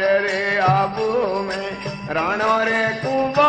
रे आबू में राणो रे कुंबोजी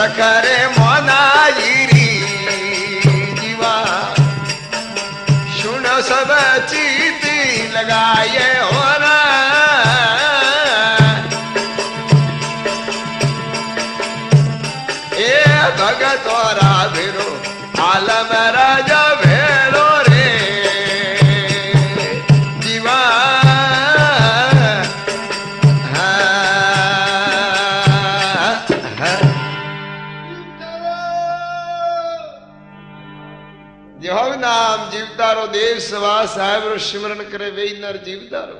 ಸಖರೆ ಮೊನಾಯಿ સવા સાહેબનું સ્મરણ કરે વેનાર જીવદારો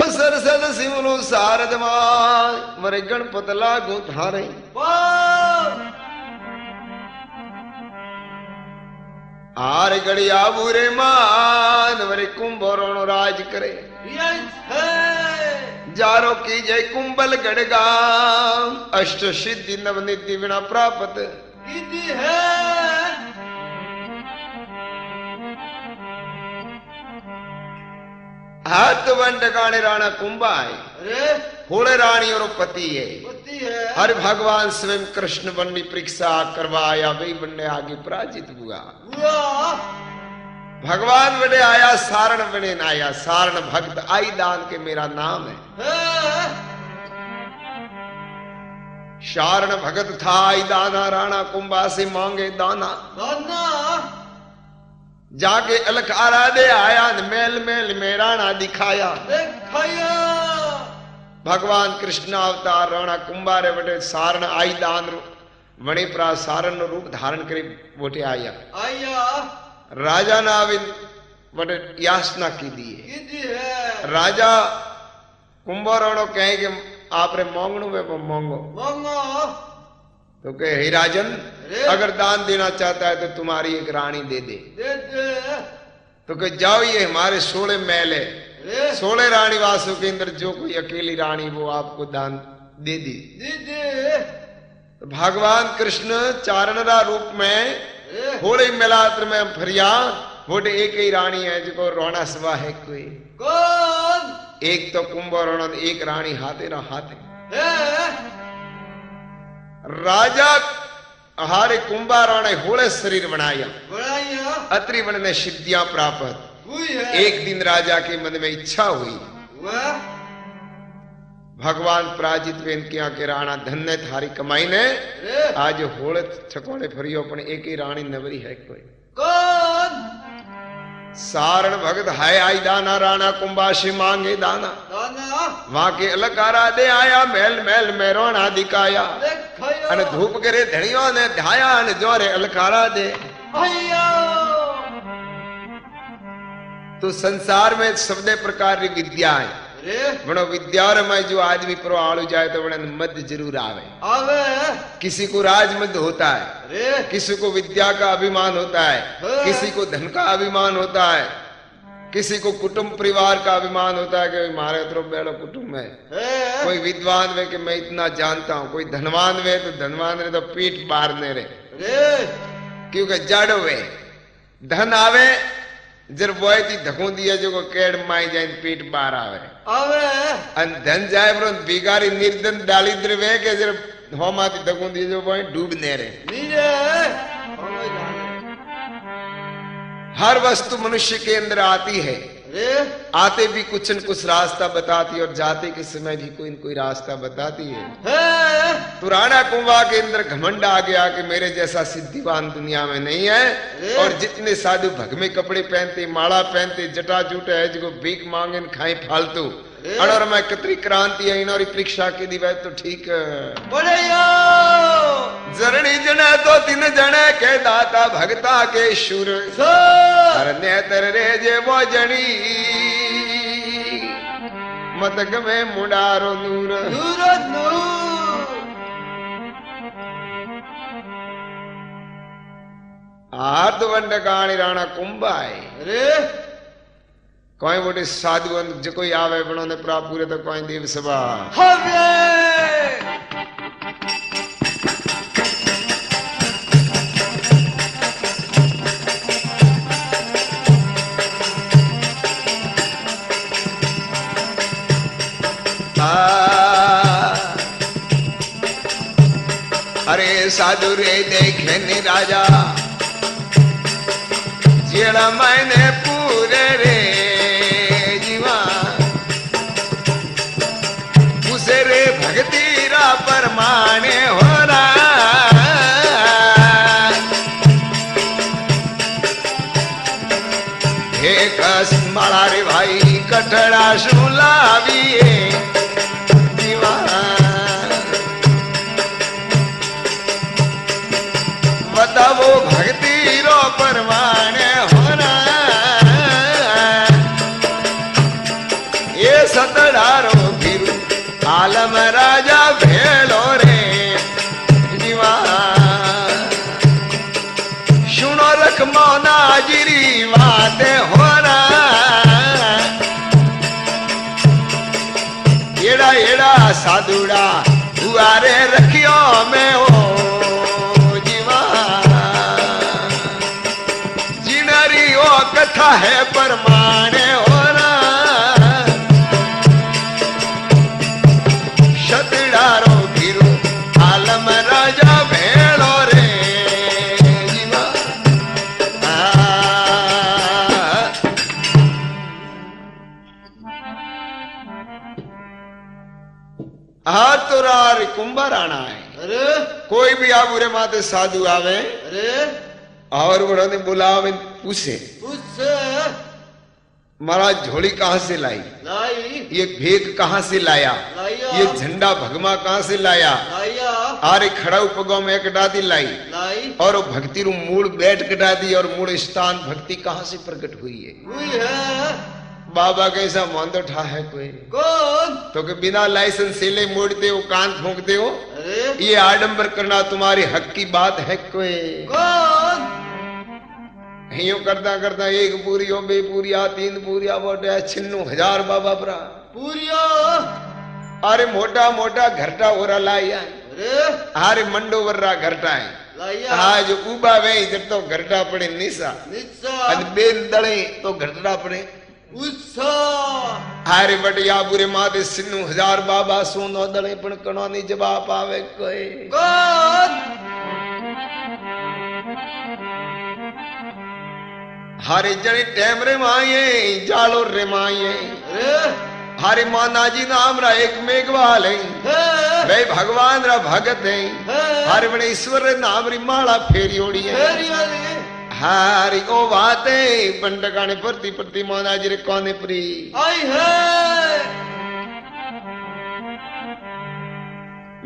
સરસદ શિવનું સારદમાં મરે ગણપત લાગુ થારે આર ઘડી આવું રે માન વરે કુંભરો રાજ કરે जारो की जय कुंबल गड़गा अष्ट सिद्धि नवनीति बिना प्राप्त। हाथ वन गाने राणा कुंभा है। होड़े रानी और पति है। हर भगवान स्वयं कृष्ण बनी परीक्षा करवाया वही बनने आगे पराजित हुआ। भगवान बने आया सारण बने नाया। सारण भक्त आई दान के मेरा नाम है। शारण भगत था आई दाना राणा कुंभा से मांगे दाना। दाना? जाके अलख आराधे आया मेल मेल में दिखाया। दिखाया भगवान कृष्ण अवतार राणा कुंभारे बटे सारण आई दान वणिप्रा सारण रूप धारण कर बोटे आया। आया। राजा ना बटे यासना की दिए राजा કુંભારાણો કહે કે આપરે मांगणो में वो मांगो तो कहे हे राजन अगर दान देना चाहता है तो तुम्हारी एक रानी दे दे तो कहे जाओ ये हमारे सोलह महल है सोलह रानी वासु के अंदर जो कोई अकेली रानी वो आपको दान दे दी तो भगवान कृष्ण चारणरा रूप में होले मिलात्र में फरिया वोटे एक ही रानी है जो रोना सवा है कोई एक तो कुंभ रोना एक रानी हाथे ना हाथे। राजा हारे राणे होले शरीर बनाया। अत्रि वन ने सिद्धियाँ प्राप्त। एक दिन राजा के मन में इच्छा हुई। भगवान पराजित वेन किया के राणा धन्य थारी कमाई ने। आज होड़ छकोने फरियो पण एक ही रानी नवरी है कोई। सारण भगत हाय आई दाना राणा कुंभाशी मांगे दाना। वहाँ के अलकारा दे आया मेल मेल मेरोण आदि काया अरे धूप करे धणियों ने ढाया अरे जोरे अलकारा दे। तो संसार में सबने प्रकार की विद्या है। बड़ो विद्या में जो आदमी पर आड़ू जाए तो बड़े मध्य ज़रूर आवे। आवे। किसी को राज मध्य होता है। किसी को विद्या का अभिमान होता है। हाँ। किसी को धन का अभिमान होता है। किसी को कुटुंब परिवार का अभिमान होता है कि हमारे तो बेड़ो कुटुंब है। कोई विद्वान वे कि मैं इतना जानता हूँ। कोई धनवान वे तो धनवान रे तो पीठ मारने रे। क्योंकि जड़ वे। धन आवे जर बोए थी धको दिया जो को केड़ माई जाए पीठ बार आवे। धन जाए बिगारी निर्धन दालिद्र धको दिया जो डूबने रे हर वस्तु मनुष्य के अंदर आती है आते भी कुछ न कुछ रास्ता बताती है और जाते के समय भी कोई न कोई रास्ता बताती है, है, पुराना कुंभा के अंदर घमंड आ गया कि मेरे जैसा सिद्धिवान दुनिया में नहीं है। और जितने साधु भग में कपड़े पहनते माला पहनते जटा जूटे है जो भीख मांगे खाए फालतू। और मैं कतरी क्रांति है इनोरी परीक्षा के दी तो ठीक बोले जरणी जने तो तीन जने के दाता भगता के शुर। नेतर रे जे वो जनी मत गमे मुडारो नूर। नूर आर्द आर्धवंड गाणी राणा कुंभ आए अरे। कोई बोटे साधु जो कोई आवे बनो ने प्राप्त पूरे तक कोई देव सभा। अरे साधु रे देखे देखन राजा। जेड़ा पूरे रे जीवा। उसे रे भक्ति रा हो रा हे कस मारा रे भाई कटड़ा सुलावी साधुड़ा हुआरे रखियो हाथुरार कुंभराणा है अरे कोई भी आप बुरे माते साधु आवे अरे और बड़ों ने बुलावे पूछे पूछे महाराज झोली कहाँ से लाई लाई ये भेद कहाँ से लाया लाया ये झंडा भगमा कहाँ से लाया लाया आरे खड़ा उपगो में कटा दी लाई लाई और भक्ति रू मूल बैठ कटा दी और मूल स्थान भक्ति कहाँ से प्रकट हुई है हुई है बाबा कैसा मानदो ठा है कोई? कौन तो के बिना लाइसेंस से ले मोड़ते हो कान फूकते हो ये आडंबर करना तुम्हारी हक की बात है कोई? कौन यूँ करता करता एक पूरी हो बे पूरी आ तीन पूरी आ बोटे छिन्नू हज़ार बाबा परा पूरियो। अरे मोटा मोटा घरटा हो रहा लाया अरे। अरे मंडो वर्रा घरटा है लाया हाँ जो उबा वे जब तो घरटा पड़े निशा निशा बेन दड़े तो घरटा पड़े। हरे बढ़िया बुरे माते सिन्नु हज़ार बाबा सोनो दड़े पण कणो नी जवाब आवे कोई। हरे जने टेम रे माये जालो रे माये हरे माना जी नाम रा एक मेघवाल वे भगवान रा भगत है। हरे बड़े ईश्वर रे नाम री माला फेरी ओड़ी है। हारी ओ वाते पंडकाने परती परती माना जी रे कोने परी। आई है।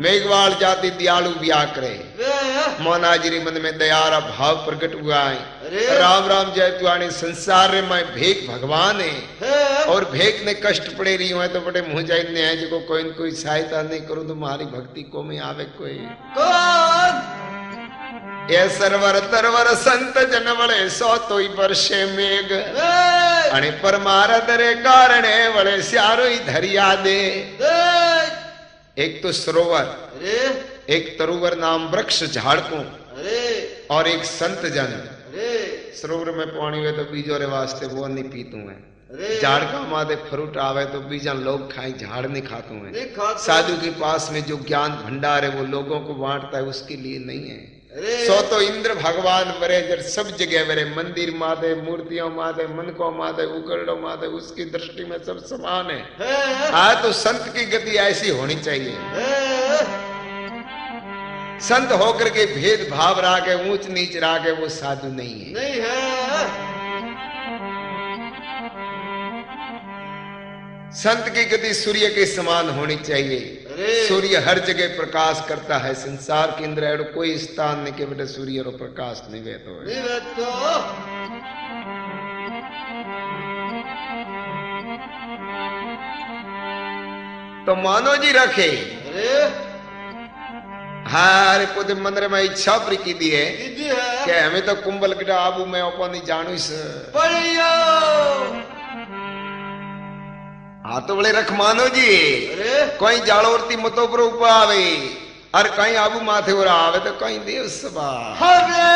मेघवाल जाति दयालु ब्याह करे। मोना में दयारा भाव प्रकट हुआ है। राम राम जय तुआने संसार रे मैं भेक भगवान है। है और भेक ने कष्ट पड़े रही हो तो बड़े मुँह जाए न्याय जो कोई न कोई सहायता नहीं करो तो मारी भक्ति को में आवे कोई। सरवर तरवर संत जन वळे सो तोई वर्षे मेघ। है आणि परमारथ रे कारणे स्यारो ही धरिया दे। एक तो सरोवर एक तरुवर नाम वृक्ष झाड़ को अरे! और एक संत जन। सरोवर में पानी हुए तो बीजो रे वास्ते वो नहीं पीतू है। झाड़ का मादे फ्रूट आवे तो बीजा लोग खाए झाड़ नहीं खातू है। साधु के पास में जो ज्ञान भंडार है वो लोगों को बांटता है उसके लिए नहीं है। सो तो इंद्र भगवान मरे जर सब जगह मरे मंदिर माते मूर्तियों माते मन को माते उकरड़ो माते उसकी दृष्टि में सब समान है। है। हाँ तो संत की गति ऐसी होनी चाहिए। संत होकर के भेद भाव रहा के ऊंच नीच के वो साधु नहीं है। नहीं है। संत की गति सूर्य के समान होनी चाहिए। सूर्य हर जगह प्रकाश करता है संसार के अंदर ऐडो कोई स्थान नहीं के बेटे सूर्य रो प्रकाश नहीं है। तो तो मानो जी रखे। अरे। हारे पोते मंदिर में इच्छा प्री की दी है। दीदी है? कि हमें तो कुंभल तो बोले रख मानो जी। कहीं जाड़ोरती मतो पर आवे। और कहीं आबू माथे और आवे तो कहीं देव सभा। हरे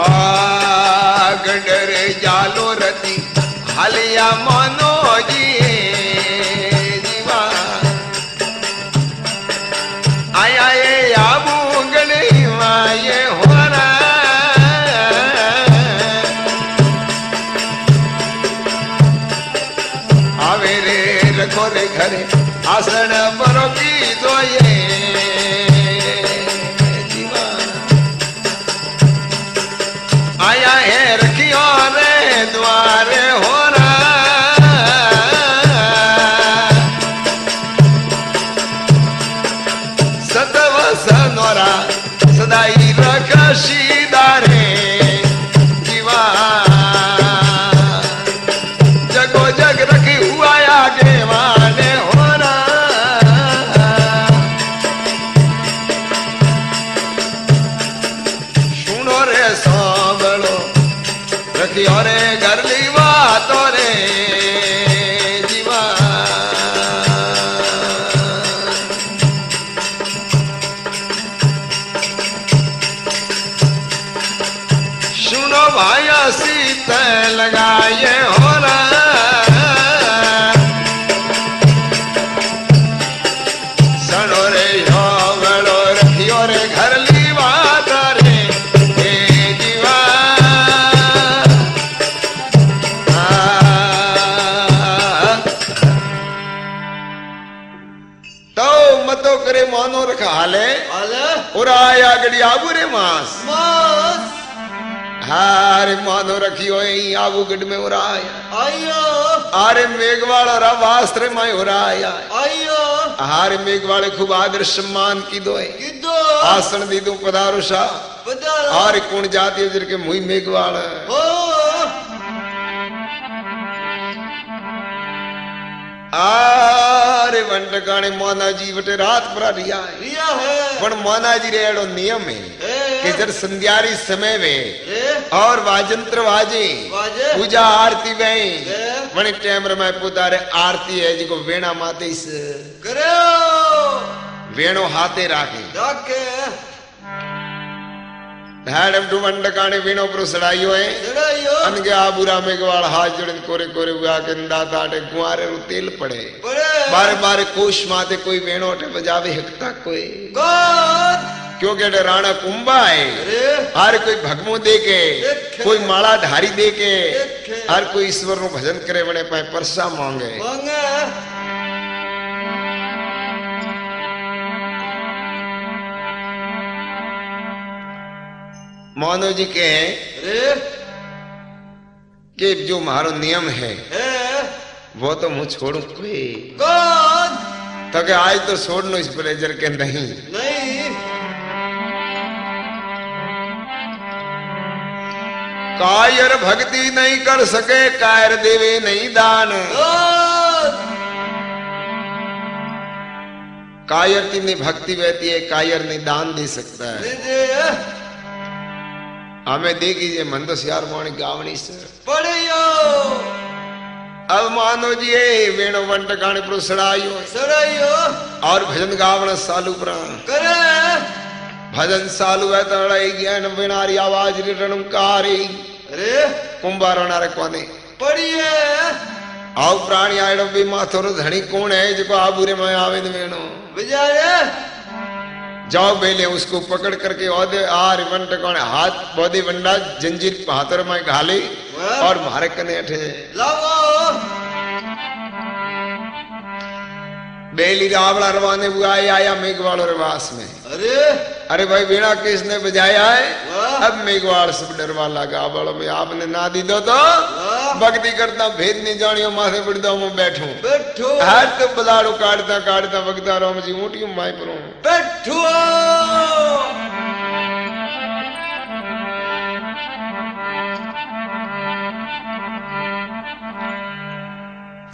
आगडर जालो रती हलिया मानो घरे रख हाले अले और आया गड़ी आबू रे मास। हारे मानो रखियो यही आबू गढ़ में और आया। आयो आरे मेघवाड़ा रा वास्त्र में और आया। आयो हारे मेघवाड़े खूब आदर सम्मान की किदो आसन दी दू पधारो सा पधारो। आरे कौन जाती है के मुई मेघवाड़ हो आरे वंटकाणे मोना जी वटे रात भरा रिया है। रिया है। पण मोना जी रे एड़ो नियम है कि जब संध्यारी समय ए। और वाजंत्र वाजे पूजा आरती में ए। वणी टाइम रे मैं पुतारे आरती है वेणा माते इस करो वेणो पर सड़ाइयो है चढ़ाइयो अनगे आबूरा में गवाड़ हाथ जोड़न कोरे कोरे हुआ के दाता आटे गुआरे रु तेल पड़े बड़े बारे बारे कोश माते कोई वेणो अटे बजावे हकता कोई कौन क्योंकि अटे राणा कुंभा है हर कोई भगमो दे के देखे। कोई माला धारी दे के देखे। हर कोई ईश्वर नु भजन करे बने पाए परसा मांगे मांगे मानो जी के कि जो मारो नियम है वो तो मुझ छोड़ू कोई। कौन? तो के आज तो छोड़ लो इस प्लेजर के नहीं। नहीं। कायर भक्ति नहीं कर सके कायर देवे नहीं दान। कायर की नहीं भक्ति बहती है कायर नहीं दान दे सकता है। લીધે हमें देखी जे मन तो सियार वाणी गावनी से પડ્યો अब मानो जी ये वेणु वंट गाने पर सड़ायो સડાયો और भजन गावण सालू प्रा કરે भजन सालू है तड़ाई ज्ञान विनारी आवाज री रणकारी અરે कुंभारणा रे कोने પડીએ आव प्राणी आयडो भी माथो रो धणी कौन है जो आबूरे में आवे न वेणु બજારે जाओ बेले उसको पकड़ करके औदे आर हाथ बॉडी बंडा जंजीर हाथर में घाली और मारे कने अठे। बेली रावण अरवाने हुआ है आया मेघवाड़ और वास में। अरे। अरे भाई बीणा किसने बजाया है अब मेघवाड़ से डरवा लगा बड़ो में आपने ना दी दो तो भक्ति करता भेद नहीं जानियो माथे बिड़दा मैं बैठो। बैठो। हर तो बलाड़ो काटता काटता भक्ता राम जी ऊटी माई पर। बैठो।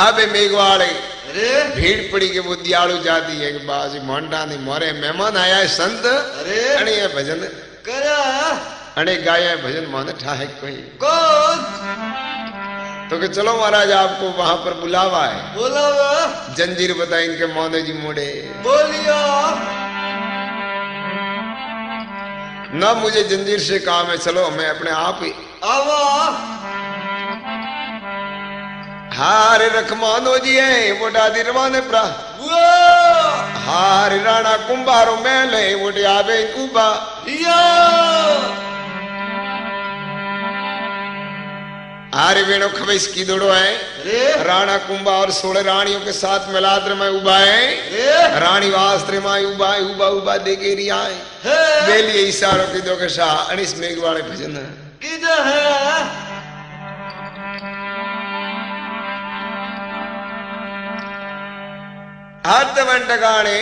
अब मेघवाड़ भीड़ पड़ी के वो दियालु जाती है बाजी मोंडा नी मोरे मेहमान आया है संत। अरे। अणे ये भजन। करा। अणे गाया है भजन मोने है कोई। कौन? तो के चलो महाराज आपको वहाँ पर बुलावा है। बुलावा। जंजीर बताई इनके मोने जी मुड़े। बोलियो। ना मुझे जंजीर से काम है चलो मैं अपने आप ही आवा। हार रखमानो जी है वो डादी रवाने प्रा हार राणा कुंभारो मेल है वो डाबे कुबा हारे वेणो खबेश की दुड़ो है। राणा कुंभा और सोलह रानियों के साथ मिलाद्र में उबा है। रानी वास्त्र माई उबा उबा उबा दे के रिया है। बेलिए इशारों की दो के शाह अनिस मेघवाड़े भजन है? हर्दंडगाणे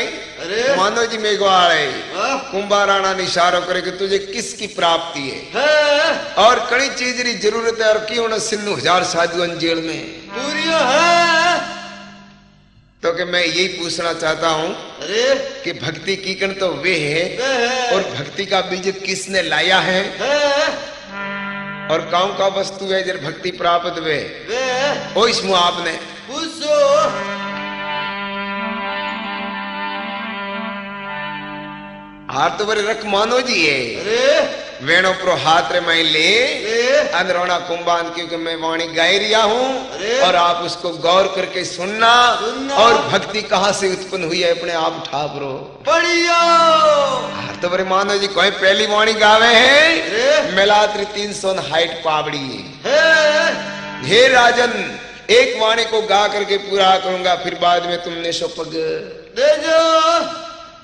मनोज मेघवाड़े हाँ। कुंभाराणा ने इशारो करे कि तुझे किसकी प्राप्ति है? हाँ। और कड़ी चीज़ री ज़रूरत है और क्यों न सिन्नू हज़ार साधु अंजेल में? पूरी हाँ। तो कि मैं यही पूछना चाहता हूँ कि भक्ति की कण तो वे है और भक्ति का बीज किसने लाया है? और काउ का वस्तु है जर भक्ति प्राप्त वे, वे। ओ इसमें आपने। पूछो। हार तो बरे रख मानो जी है અરે वेणो प्रो हाथ रे मैं ले વે अंदरोना कुंभान क्योंकि मैं वाणी गाय रिया हूँ अरे। और आप उसको गौर करके सुनना सुनना। और भक्ति कहाँ से उत्पन्न हुई है अपने आप ठाप रो પડ્યો हार तो बरे मानो जी कोई पहली वाणी गावे है अरे। मिलात्री तीन सौ हाइट पावड़ी હે हे राजन एक वाणी को गा करके पूरा करूंगा फिर बाद में तुमने सो पग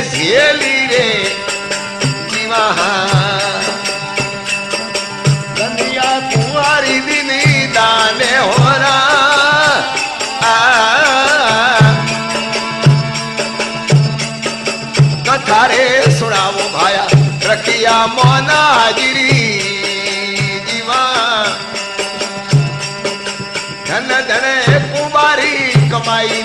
झेली रे जीवा कन्या कुंवारी दिनी दाने होना कथा रे सुनावो भाया, रखिया मोना गिरी धन धन कुमारी कमाई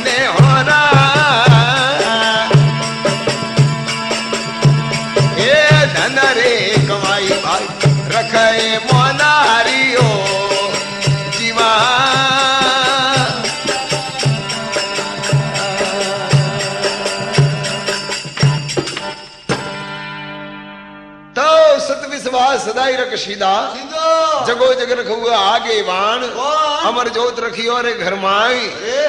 रख सीधा। जगो जग रखुआ आगे वाण। अमर जोत रखियो रे घर माई।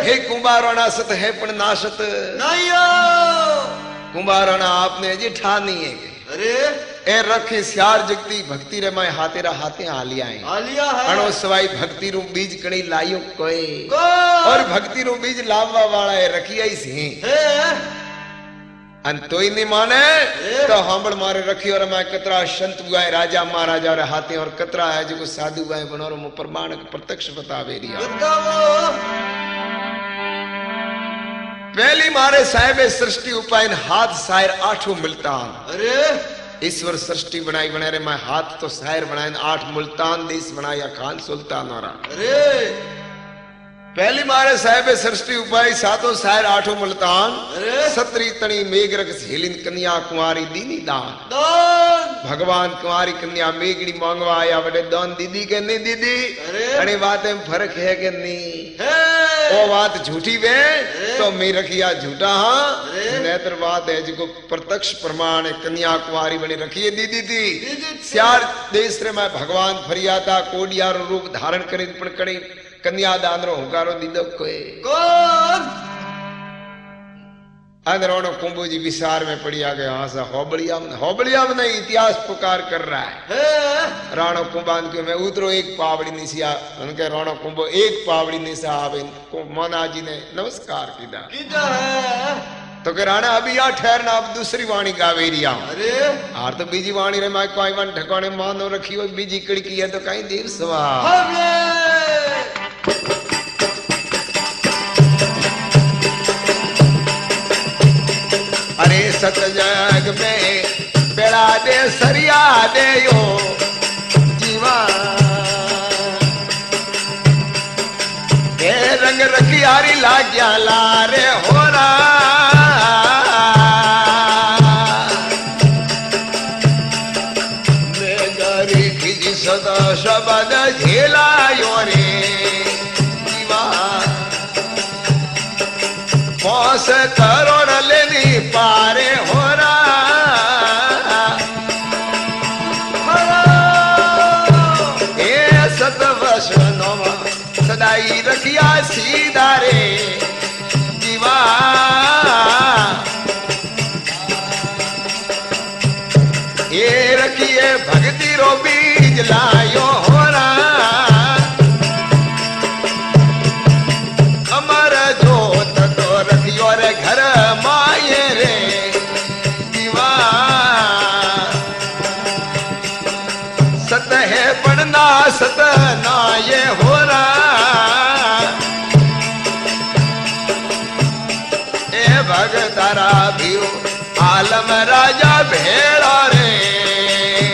हे कुंभाराणा सत है पण नहीं कुंभाराणा आपने जी ठानी है अरे। ए रखे सियार जगती भक्ति रे मैं हाथे रा हाथे आलिया है। आलिया है। अणो सवाई भक्ति रू बीज कणी लायो कोई और भक्ति रू बीज लावा वाला है रखिया ही। सी तोय नहीं माने। तो हांबड़ मारे रखियो रे मैं कतरा संत बुआए राजा महाराजा रे हाथे और कतरा है जो साधु बुआए बनो रो मु प्रमाण प्रत्यक्ष बतावे रिया। बताओ। पहली मारे साहेब सृष्टि उपाय हाथ शायर आठों मुल्तान। अरे। ईश्वर सृष्टि बनाई बना रे मैं हाथ तो शायर बनाए आठ मुल्तान देश बनाया खान सुल्तान और अरे। पहली मारे साहेब सृष्टि उपाय सातों शायर आठों मुल्तान। सतरी तणी मेघरक झेलिन कन्या कुंवारी दीनी दान। भगवान कुंवारी कन्या मेघड़ी मांगवा आया बड़े दान दीदी के नहीं दीदी। अरे। बात में फ़र्क है कि नहीं है। वो बात झूठी वे तो मैं रखिया झूठा हाँ। नेत्र बात है जिको प्रत्यक्ष प्रमाण है कन्या कुमारी बनी रखिए दीदी थी दीदी थी। सियार देश रे मैं भगवान फरियाता कोडियारो रूप धारण करी पण करी। कन्या दान रो हुकारो दीदो कोई कौन अंदरोनो कुंभू जी विसार में पड़िया गया हाँ सा होबड़िया में होबड़िया में नहीं इतिहास पुकार कर रहा है। है। राणो कुंभान के मैं उतरो एक पावड़ी निशिया उनके राणो कुंभो एक पावड़ी निशा आवे। मोना जी ने नमस्कार किया तो के राणा अभी आ ठहरना अब दूसरी वाणी गावे रिया अरे। आर तो बीजी वाणी रे मैं कोई वन ठिकाने मानो रखी हो बीजी कड़की है तो कहीं देव सवा अरे सत जग में बेड़ा दे सरिया दे यो जीवा ए रंग रखियारी लाग्या लारे होरा। पास करोड़ लेनी पारे हो वसनो सदाई रखिया सीधा रे जीवा ए रखिए भक्ति रो बीज लायो भेड़ा रे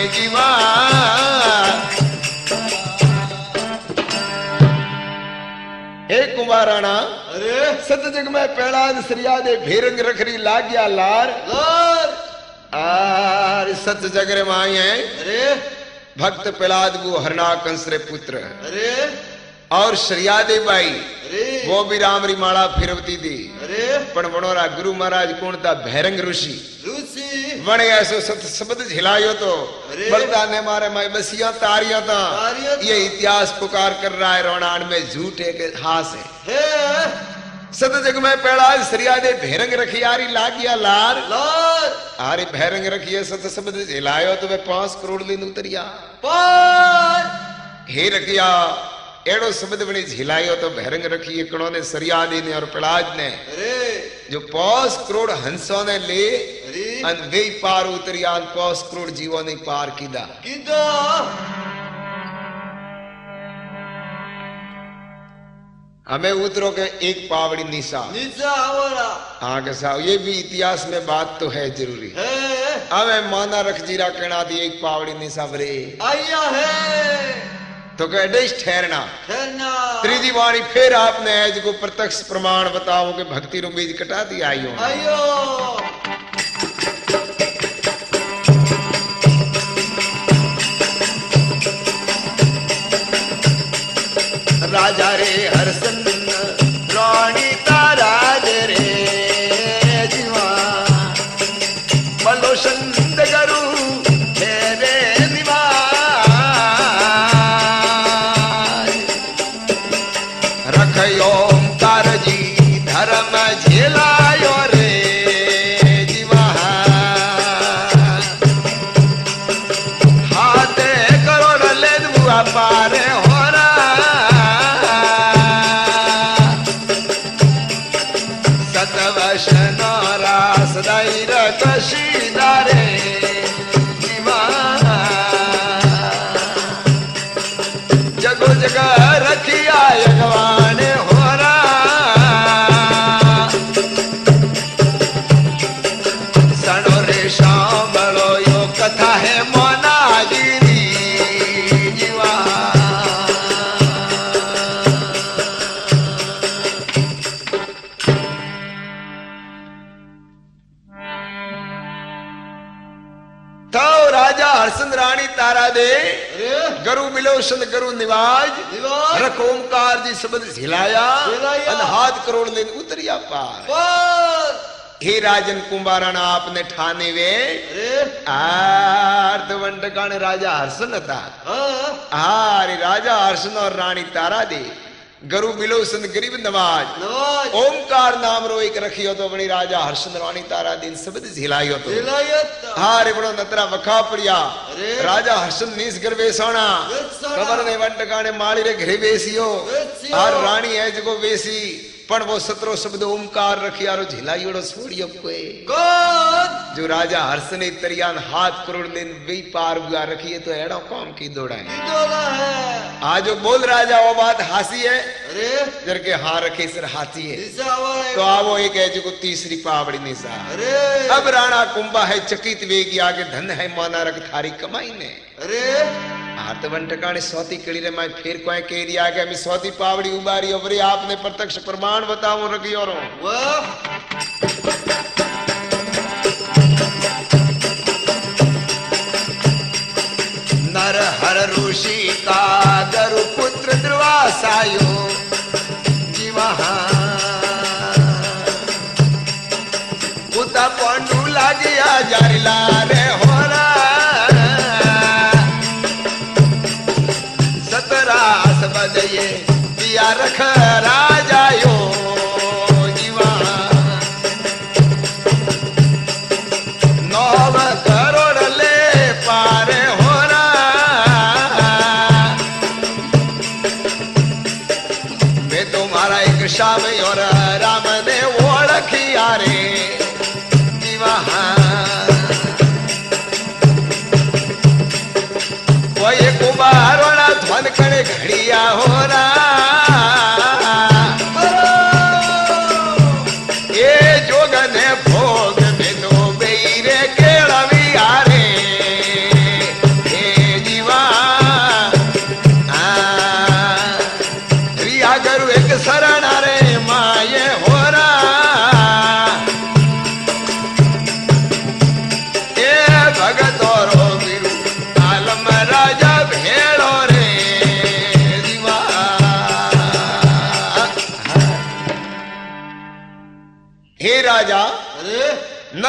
जीवा हे कुमाराणा अरे। सतजग में पेड़ाद सरिया दे भेरंग रखरी लाग्या लार। लार। आर सत जगरे माई है। अरे। भक्त पेलाद वो हरना कंस रे पुत्र। अरे। और सरियादे बाई वो भी राम री माला फिरवती थी पण वणोरा गुरु महाराज कौन था भैरंग ऋषि। रूसी ऐसो सत शब्द झिलायो तो। बलदा ने मारे मैं बसिया तारिया था ये इतिहास पुकार कर रहा है रोणान में झूठ है के हास है। है। सत जग में पेड़ाद सरियादे भैरंग रखियारी लागिया लार। लार। आरे भैरंग रखिए सत शब्द झिलायो तो वे पाँच करोड़ दिन उतरिया। हे रखिया एड़ो शब्द बने झिलायो तो भैरंग रखी हिकिड़ो ने सरिया ॾिने और पिलाज ने। अरे। जो पौस करोड़ हंसो ने ले अन वे पार उतरिया पौस करोड़ जीवो ने पार कीदा कीदा हमें उतरो के एक पावड़ी निशा निशा हाँ के साहब ये भी इतिहास में बात तो है ज़रूरी। हमें माना रख जीरा कहना दी एक पावड़ी निशा बरे आया है। तो कह ठहरना। ठहरना। त्रीजी वाणी फिर आपने ऐज को प्रत्यक्ष प्रमाण बताओ कि भक्ति रो बीज कटा दिया आयो आयो राजा रे हर हरसन कौशल करो निवाज। रख ओमकार जी शब्द हिलाया। हाथ करोड़ ले उतरिया पार। हे राजन कुंभारण आपने ठाने वे। आर्थ राजा हर्षन था। हरे राजा हर्षन और रानी तारा देव गुरु मिलो संत गरीब नवाज़। ओमकार नाम रो एक रखियो तो बणी राजा हर्ष तारा दिन सब हिलायो तो। हाँ रे बड़ो नतरा वखा पड़िया। राजा हर्षंद नीस घर बेसाणा कबर ने वट काने माली रे घरे बेसियो हर रानी है जको बेसी પણ વો સત્રો શબ્દ ઓમકાર રખિયારો ઝીલાયોડો છોડ્યો કોઈ કોદ जो राजा हर्ष ने तरियान हाथ करोड़ लेन वे पार हुआ रखिए तो एड़ा कौम की दौड़ाए કીધોલા હે आज जो बोल राजा वो बात हासी है અરે जर के हाँ रखे सर हाथी है નીચા આવરા तो आवो एक है जो को तीसरी पावड़ी निशा અરે अब राणा कुंभा है चकित वेगी आगे धन है माना रख थारी कमाई ने અરે हाथ टकाने सौती कड़ी रे मैं फिर कोई कह दिया कि मैं सौती पावड़ी उबारी अवरे आपने प्रत्यक्ष प्रमाण बताऊँ रखी और। नर हर ऋषि का गरु पुत्र द्रुवासायो जीवा पंडू लागिया बदये दिया रख राजायो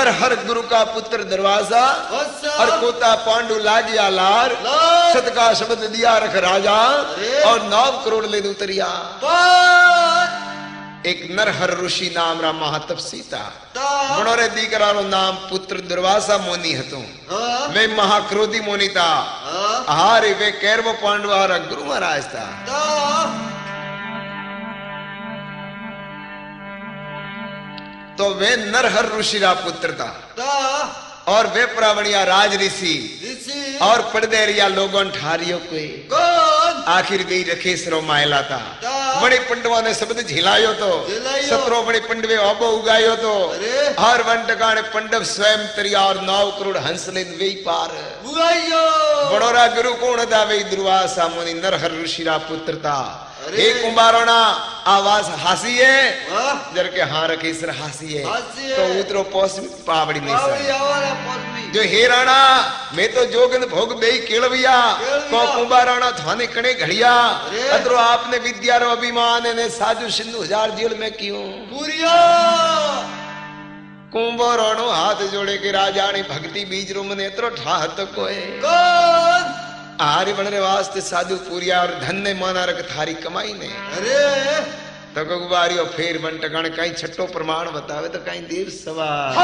कर हर गुरु का पुत्र दरवाज़ा और कोता पांडु लाजिया लार। सदका शब्द दिया रख राजा और नौ करोड़ ले उतरिया एक नरहर ऋषि नाम रा महातप सीता। मनोरे दीकरा नो नाम पुत्र दुर्वासा मोनी हतो। मैं महाक्रोधी मोनी था हारे वे कैरव पांडवा रा गुरु महाराज था तो वे नरहर ऋषि रा पुत्र था। और वे प्रावणिया राज ऋषि और पड़देरिया लोगों ठारियो कोई आखिर गई रखे सरो मायला था। बड़े पंडवा ने शब्द झिलायो तो। सतरो बड़े पंडवे ओबो उगायो तो। हर वंटकाने पंडव स्वयं तरिया और नौ करोड़ हंसलिन वे पार। बड़ोरा गुरु कोण था? वे दुर्वासा मुनि नरहर ऋषि रा पुत्र था। हे कुंभारोना आवाज़ हासी है। जर के हाँ रखे सर हासी है तो उतरो पोस पावड़ी पावड़ी सर जो हे राणा मैं तो जोगन भोग बे केळविया। केळविया। को कुंभा थाने कणे घड़िया। अतरो आपने विद्या रो अभिमान ने साजू सिंधु हज़ार जेल में क्यों? पूरिया। कुंभो हाथ जोड़े के राजा ने भक्ति बीज रो मने एतरो ठाहत कोए। कौन? आरे बनरे वास्ते साधु पूरिया और धन ने माना रख थारी कमाई ने। अरे। तो और फेर बन गण कहीं छट्टो प्रमाण बतावे तो कहीं देव सवार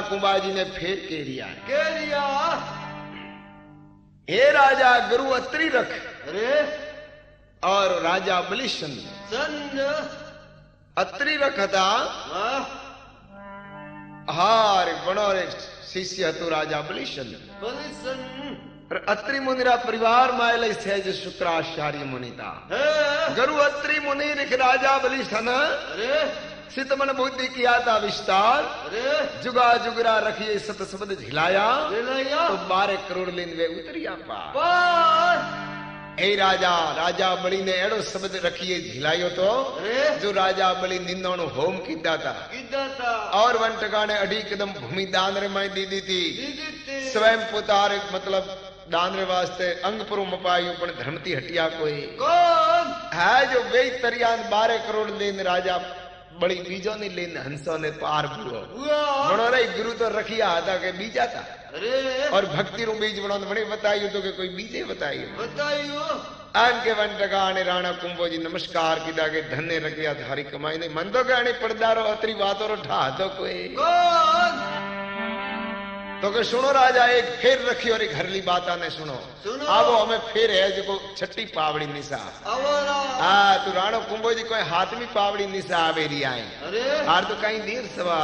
राणा कुंभाजी ने फेर के है के लिया हे राजा गुरु अत्री रख। अरे? और राजा बलिशन संग अत्री रख था हार बणो रे शिष्य हतु राजा बलिशन बलिसन अत्रि मुनिरा परिवार मायल सहज शुक्राचार्य मुनि था गुरु अत्रि मुनि राजा बलिशन सितमन बुद्धि किया था विस्तार। जुगा जुगरा रखिए सत शब्द झिलाया। तो बारह करोड़ लिन वे उतरिया पा पार हे राजा राजा बलि ने एड़ो शब्द रखिए झिलायो तो। जो राजा बलि निंदोण होम कीधा था। और वंटका ने अढ़ी कदम भूमि दान रे माई दी दी थी स्वयं पुतार मतलब दान रे वास्ते अंग पुरु मपायु पण धर्मती हटिया कोई। कौन? है जो वे तरियान बारह करोड़ लेन राजा बड़ी बीजो ने લઈને हंसो ने पार पूरो ભણો રે ગુરુ गुरु तो रखिया था के बीजा था अरे और भक्ति ભણો बीज बणो बड़े बताइयो तो के कोई बीजे बताइयो बताइयो आन के અને कुंभो जी नमस्कार कीधा के धन्य रखिया थारी कमाई ने मन तो कहने पड़दारो अतरी बातो रो ठा तो कोई कौन तो के सुनो राजा एक फेर रखी और एक घरली बात आने सुनो। सुनो। आवो हमें फेर है जो छठी पावड़ी निशा हाँ तू राणो कुंभो जी कोई हाथ में पावड़ी निशा आवे रही आए। हार तो कहीं देर सवा।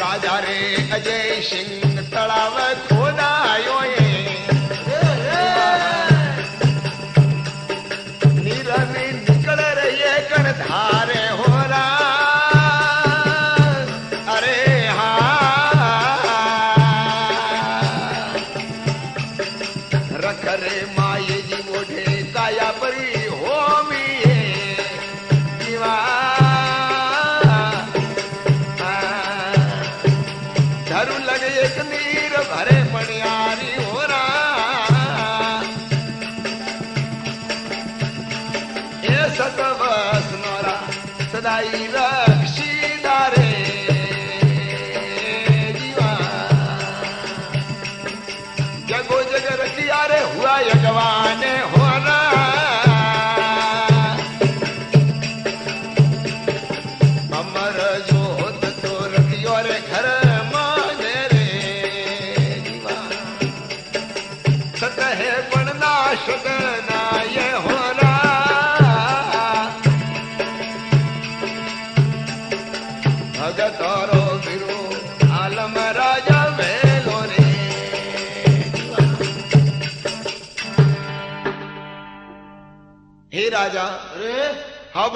राजा रे अजय सिंह तड़ाव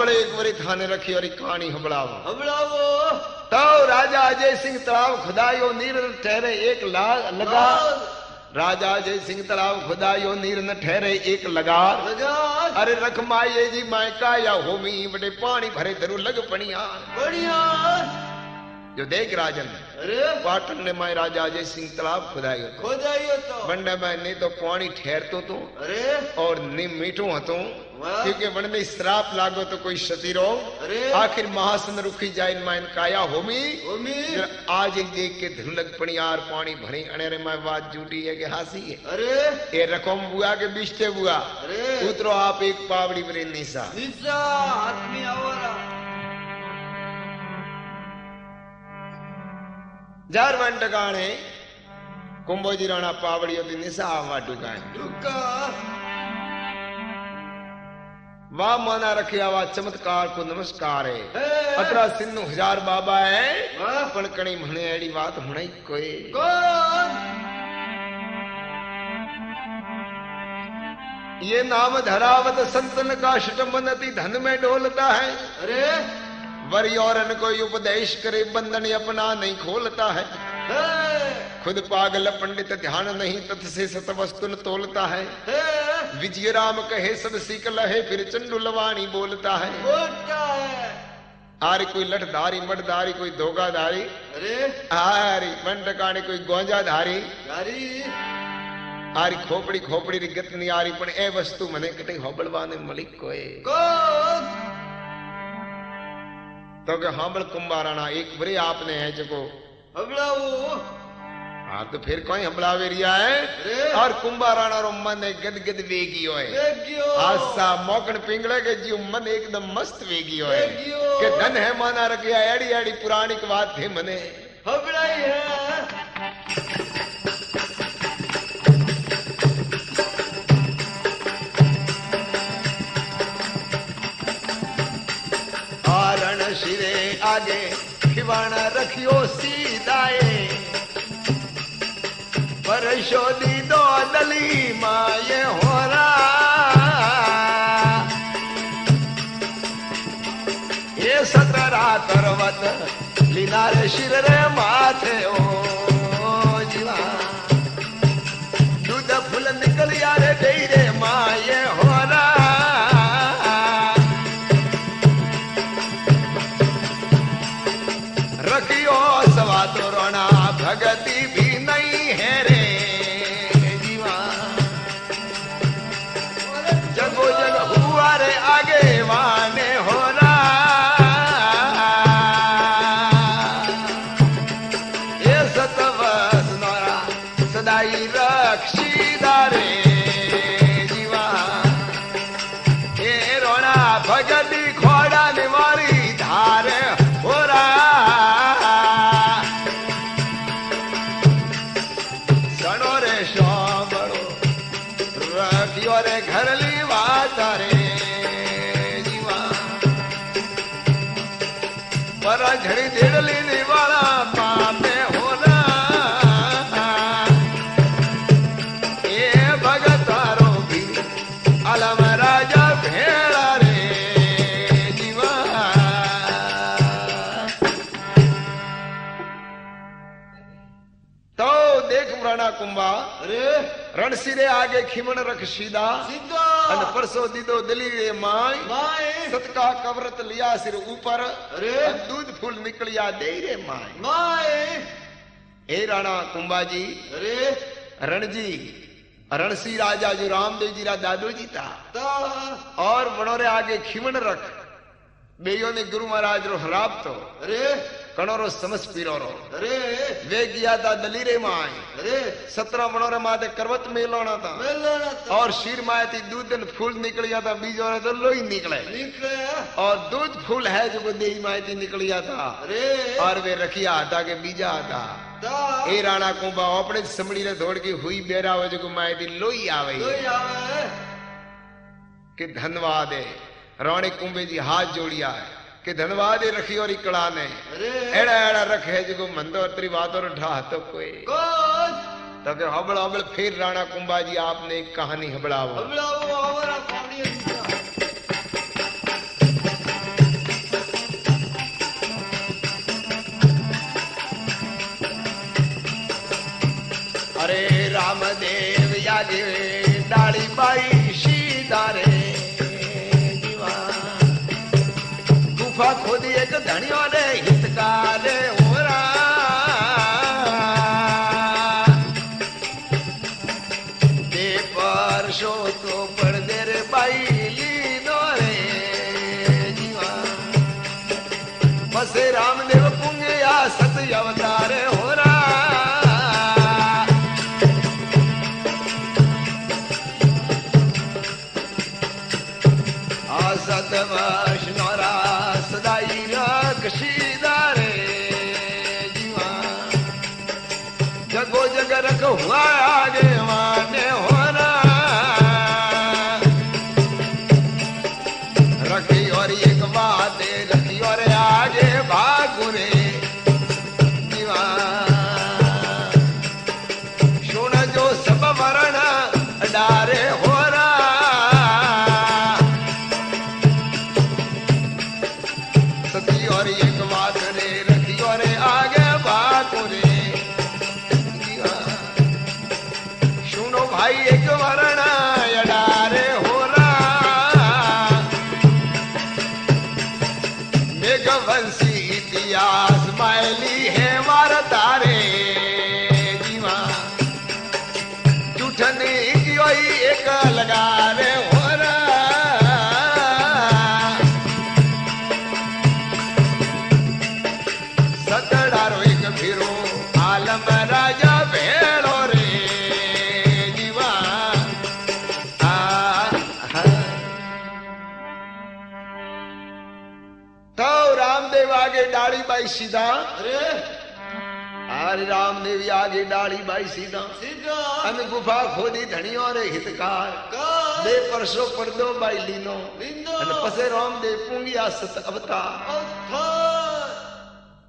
हबड़े एक बारी थाने रखी और कहानी हबड़ावो। हबड़ावो। तो राजा अजय सिंह तलाव खुदायो नीर ठहरे एक लाल लगा। राजा अजय सिंह तलाव खुदायो नीर न ठहरे एक लगा अरे रख माये जी मायका या होमी बड़े पानी भरे धरू लग पणिया। बढ़िया जो देख राजन अरे। पाटन ने माय राजा अजय सिंह तालाब खुदाई खुदाई तो। बंडा मैं नहीं तो, तो पानी ठहरतो तो। अरे। और नी मीठो हतो। क्योंकि मन में श्राप लागो तो कोई क्षति रहो आखिर महासन रुखी जाए माइन काया होमी? आज एक देख के धुलक पड़ी आर पानी भरी अनेरे मैं बात जूटी है कि हासी है? अरे। ये रकम बुआ के बिस्ते बुआ? उतरो आप एक पावड़ी पर निशा। निशा आदमी आवरा। जार मन टकाने कुंभोजी राणा पावड़ियों दी निशा आवा टुकाए टुका वाह माना रखे आवा चमत्कार को नमस्कार। है अतरा सिंधु हज़ार बाबा है। पण कणी मने अड़ी बात होने कोई। ये नाम धरावत संतन का शिटम्बन अति धन में डोलता है। अरे! वरी और कोई उपदेश करे बंधन अपना नहीं खोलता है। खुद पागल पंडित ध्यान नहीं तथ से सत वस्तुन तोलता है હે विजय राम कहे सब सीख लहे फिर चंडुलवाणी बोलता है બોલતા હે आरी कोई लठधारी मठधारी कोई धोखाधारी અરે आरी मंडकाणी कोई गोंजाधारी તારી આરી ખોપડી ખોપડી ની ગત ની આરી પણ એ વસ્તુ મને કટે હોબળવાને મળી કોઈ કોણ તો કે હાંભળ કુંભારાણા એક વરે આપને है जको હગડાવું. હા તો ફેર કોઈ હમળાવે રહ્યા હે? ઓર કુંભારાણા રો મન ગદગદ વેગી હોય. આસા મોકણ પિંગળે કે જીવ મન એકદમ મસ્ત વેગી હોય. કે ધન હે માના રખ્યા એડી એડી પુરાણિક વાત હે મને. હગડાઈ હે. खिवाना रखियो सीदाए परशो दीदो दली माए होरा। ये सतरा तरवत लीनार शिर रे माथे ओ जीवा। दूध फूल निकल यारे दे रे माए हो रणसिरे झड़ी वाला होना। भगत अलम राजा भेड़ा रे तो देख आगे खिमण रख सीधा। सीधा। અને પરસો દીધો દલી રે માય માય સતકા કવરત લિયા સિર ઉપર અરે અને દૂધ ફૂલ નીકળ્યા દે રે માય માય હે રાણા કુંભાજી અરે रणजी रणसी राजा जो रामदेव जी रा दादू जी था તા और मनोरे आगे खिमण रख बेयो ने गुरु महाराज रो हराब तो અરે कणोरो समस पीरो रो અરે वे गया था दलीरे माए અરે सत्रह मनोरे माथे करवत मेलोना था મેલણા તા और शीर माए थी दूध दिन फूल निकलिया था बीजो ने तो लोही निकले નીકળે और दूध फूल है जो देही माए थी निकलिया था અરે और वे रखिया था के बीजा था તા ए राणा कुंभा अपने જ समड़ी ने दौड़ की हुई बेरा हो जो माए थी लोही आवे જોઈ આવે कि धन्यवाद है रोणे कुंभे जी हाथ जोड़िया है કે ने। રખી ઓરી કળાને એડા એડા રખે જગો મંદો અત્રી વાતો ઢા હતો કોઈ तब हबड़ हबड़ फिर राणा कुंभा जी आपने एक कहानी हबड़ा अरे रामदेव यादव डाली बाई शी दारे ગુફા ખોદી એક ધણિયો રે હિતકાર રે ઓરા તે પરશો તો પડદે જગો सीधा? अरे। राम ने भी आगे डाली भाई सीधा। अन गुफा खोदी धनी और हितकार। दे परसो पर दो भाई लीनो। अन पसे राम दे पूँगी आसत अवतार।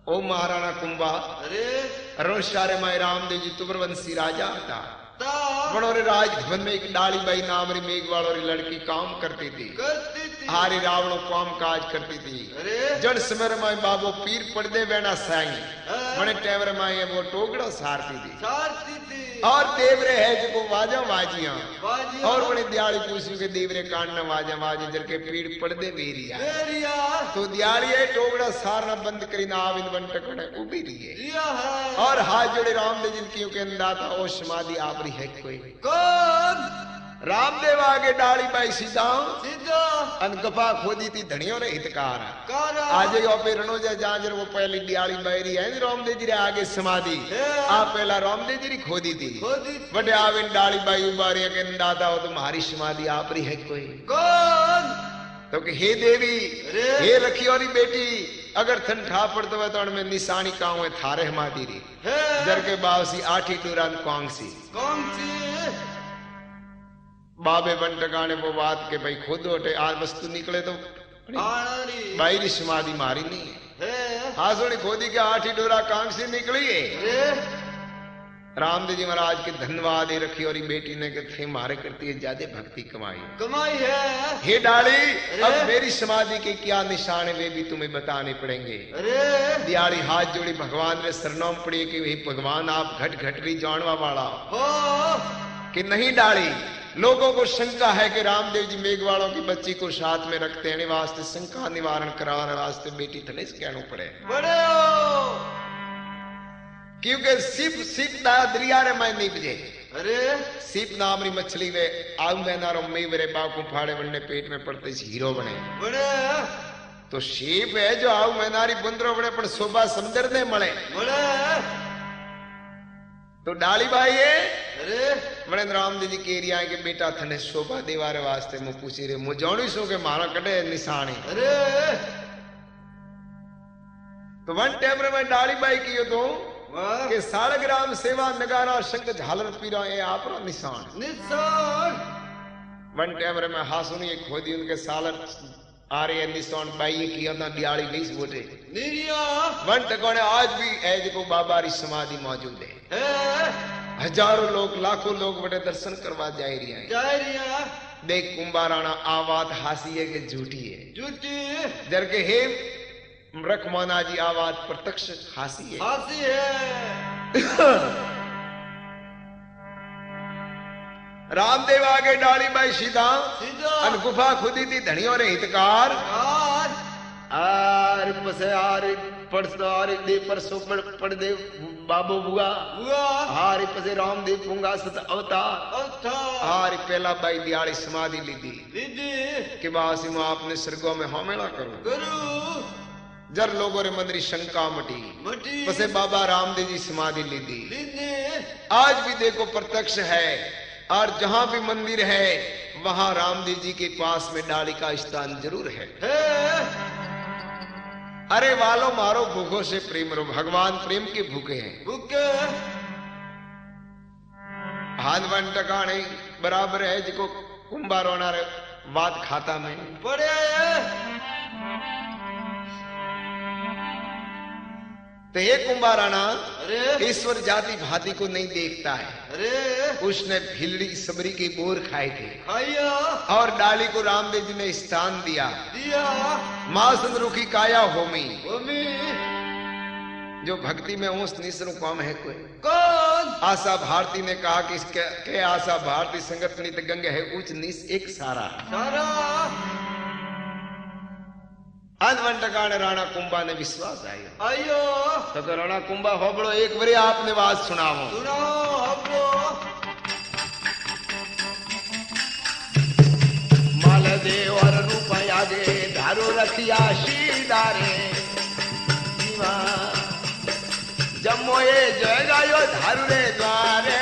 ओ महाराणा कुंभा। अरे। रोशारे माई रामदेव जी तुमरवंशी राजा था बड़ोरे राजभवन में एक डाली बाई नाम रे मेघवाल और लड़की काम करती थी। करती તી हारी रावणो काम काज करती थी અરે जन समय में बाबो पीर पड़दे वेना साई मने टेवर में वो टोकड़ो सारती थी સારતી તી और देवरे है जो वाजा वाजिया બાજી और बड़े दियाली पूछू के देवरे कान न वाजा वाजे जर के पीड़ पड़दे वेरिया બેરિયા तो दियाली है टोकड़ा सारना बंद करी ना आविन वन टकड़े उभी रही રિયા હે और हाथ जोड़े रामदेव जिनकी के अंदाता ओ समाधि आपरी है कोई કોણ रामदेव आगे डाली बाई सीधा સીધા अन गफा खोदी थी धनियों ने हितकार કારા आज पे रणोजा जांजर वो पहली दियाली बैरी है नी रामदेव जी रे आगे समाधि है। आ पहला रामदेव जी री खोदी थी ખોદી તી. बड़े आविन डाली बाई उबारी के दादा हो तुम्हारी समाधि आप रही है कोई કોણ तो कि हे देवी अरे। हे रखी और बेटी अगर थन ठा पड़तो है तो उनमें निशानी काऊ है थारे हमादी री હે जर के बावसी आठी टूरान कौंगसी કોણ છે बाबे बन टकाने वो बात के भाई खुद उठे आज वस्तु निकले तो આણારી भाई री समाधि मारी नहीं है હે हाँ सोनी खोदी के आठी डोरा कांगसी निकली है અરે रामदेव जी महाराज के धन्यवाद ये रखी और ये बेटी ने के थे मारे करती है ज्यादा भक्ति कमाई કમાઈ હે हे डाली अब अरे। मेरी समाधि के क्या निशान है वे भी तुम्हें बताने पड़ेंगे અરે दियाड़ी हाथ जोड़ी भगवान रे सरनाम पड़ी कि वही भगवान आप घट घटरी जानवा वाला હો कि नहीं डाली लोगों को शंका है कि रामदेव जी मेघवाड़ों की बच्ची को साथ में रखते हैं वास्ते शंका निवारण कराने वास्ते बेटी थने कहना पड़े बड़े क्योंकि सिप सिप दा दरिया रे मैं नहीं बजे। अरे! सिप नाम री मछली वे आऊ मैं नारो मई मेरे बाप को फाड़े बनने पेट में पड़ते हीरो बने। बड़े! तो सिप है जो आऊ मैं नारी बंदरो बने पर शोभा समंदर ने मळे बड़े! तो डाली भाई है अरे! मैंने राम जी केरी है कि बेटा थने शोभा देवारे वास्ते मैं पूछी रही मुझे जानी सो के मारा कटे निशाने। अरे। तो वन टेबर में डाली बाई कियो तो के साढ़े ग्राम सेवा नगारा शंख झालर पीरा ये आपरा निशान। निशान। वन टेबर में हासुनी एक खोदी उनके सालर आरे निशान बाई की अंदर दियाली नहीं बोले वन टकोने आज भी ऐ देखो बाबा री समाधि मौजूद है। હે हजारों लोग लाखों लोग बड़े दर्शन करवा जा रही हैं જાયરિયા देख कुंभाराणा आ बात हासी है कि झूठी है જુટી जर के हे रखमाना जी आ बात प्रत्यक्ष हासी है હાસી હે રામદેવ આગે ડાળીબાઈ સીધા સીધા અને ગુફા ખુદી હતી ધણીઓ રે હિતકાર કાર આર પસે पसे रामदेव आपने सरगो में हमेला करो। जर लोगो रे मंदिर शंका मटी। पसे बाबा रामदेव जी समाधि ली दी आज भी देखो प्रत्यक्ष है। और जहाँ भी मंदिर है वहाँ रामदेव जी के पास में डाली का स्थान ज़रूर है, है। अरे वालो मारो भूखों से प्रेम रो भगवान प्रेम के भूखे हैं। भूखे? हाथ बन टकाने बराबर है जिको कुंभारोना वाद खाता में। पड़े तो ये कुंभाराणा ईश्वर जाति भाती को नहीं देखता है। अरे। उसने भिलड़ी सबरी के बोर खाए थे। और डाली को रामदेव जी ने स्थान दिया। दिया। रुखी काया होमी। होमी। जो भक्ति में उस निश्रु कौन है कोई? कौन? आशा भारती ने कहा कि इसके के आशा भारती संगत गंग है उच्च निश एक सारा। सारा। અનવંટકાણે રાણા કુંભાને વિશ્વાસ આવ્યો અયો તો કે રાણા કુંભા હોબળો એક વરી આપને વાત સુનાવો સુનાવો હોબળો માલ દેવ અર રૂપિયા દે ધારો રખિયા શીદારે જીવા જમોએ જગાયો ધારુ રે દ્વારે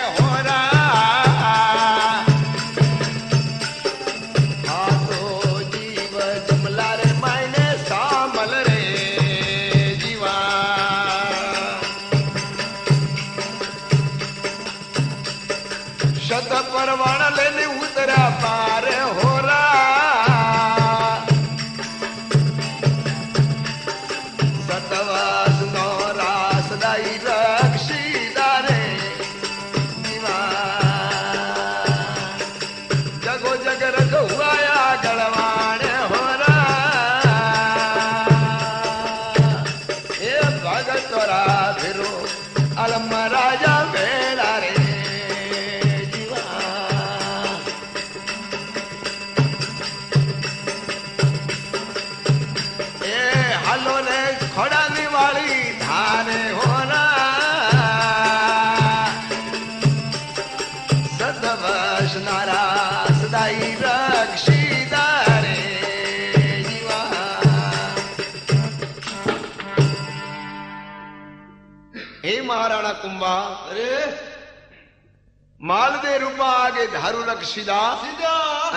दे रूपा आगे धारु रख सीधा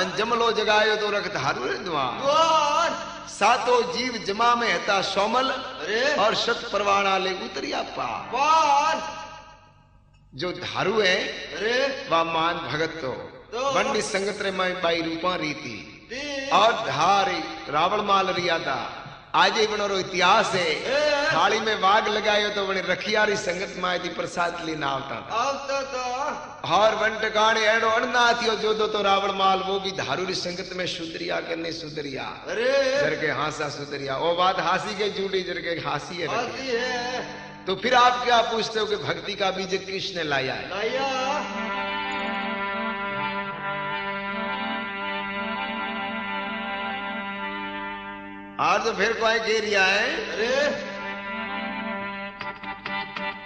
अन जमलो जगायो तो रख धारु रे द्वार सातो जीव जमा में हता सोमल और सत परवाणा ले उतरिया पा। पार जो धारु है वह मान भगत तो। बंडी संगत रे मैं बाई रूपा रीति। और धारी रावण माल रिया था आज बनो इतिहास है। ए। थाली में वाग लगायो तो बने रखियारी संगत माई थी प्रसाद ली ना आवता था આવતા તા और वन टकाने एड़ो अणना थियो जो दो तो रावण माल वो भी धारू री संगत में सुधरिया के नहीं सुधरिया અરે जर के हासा सुधरिया वो बात हासी के झूठी जर के हासी है रखिया। આતી હે तो फिर आप क्या पूछते हो कि भक्ति का बीज किसने लाया है લાયા आज तो फिर कोई कह रिया है અરે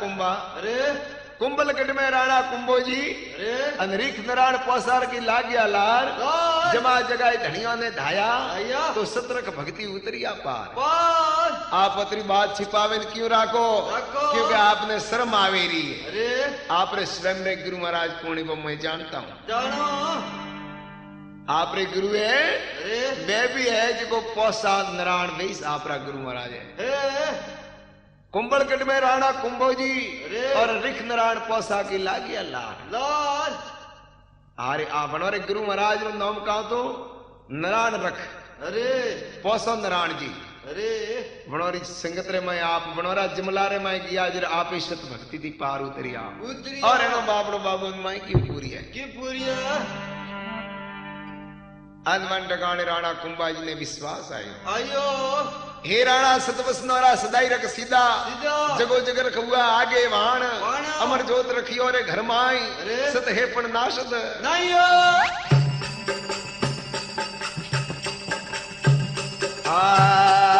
कुंभा। अरे। कुंभलगढ़ में राणा कुंभोजी अरे। अनरीख नारायण पोसार की लाग्या लार। जमा जगाए धनिया ने धाया। तो सत्रक भक्ति उतरिया पार। पार। आप अपनी बात छिपावे क्यों राखो। क्योंकि आपने शर्म आवेरी है अरे। आपने स्वयं रे गुरु महाराज पूर्णिमा मैं जानता हूँ। जानो। आपरे गुरु है। वे भी है जिको पोसा नारायण वैस आपरा गुरु महाराज हे। कुंभलगढ़ में राणा कुंभो जी और रिख नारायण पोसा की लागी अल्लाह। लाल। अरे आप हमारे गुरु महाराज नो नाम कहा तो नारायण रख। अरे। पोसो नारायण जी। अरे। बनोरी संगत रे मैं आप बनोरा जिमला रे मैं किया जर आप ही सत भक्ति दी पार उतरी आप। उतरी और एनो बापड़ो बाबू मैं की पूरी है। की पूरिया अनवन टकाने राणा कुंभा जी ने विश्वास आयो। आयो। हे राणा सतवस नौरा सदाई रख सीधा। जगो जग रखुआ आगे वाण। अमर जोत रखियो रे घर माई। सत हे पण नाशद। नायो आ।